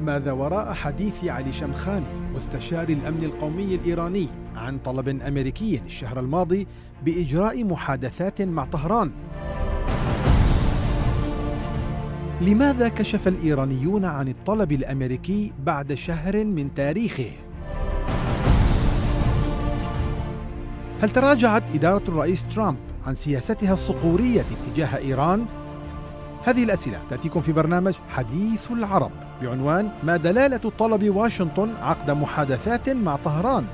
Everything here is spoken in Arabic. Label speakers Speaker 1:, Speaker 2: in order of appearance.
Speaker 1: ماذا وراء حديث علي شمخاني مستشار الأمن القومي الإيراني عن طلب أمريكي الشهر الماضي بإجراء محادثات مع طهران؟ لماذا كشف الإيرانيون عن الطلب الأمريكي بعد شهر من تاريخه؟ هل تراجعت إدارة الرئيس ترامب عن سياستها الصقوريه تجاه إيران؟ هذه الأسئلة تأتيكم في برنامج حديث العرب. بعنوان ما دلالة طلب واشنطن عقد محادثات مع طهران.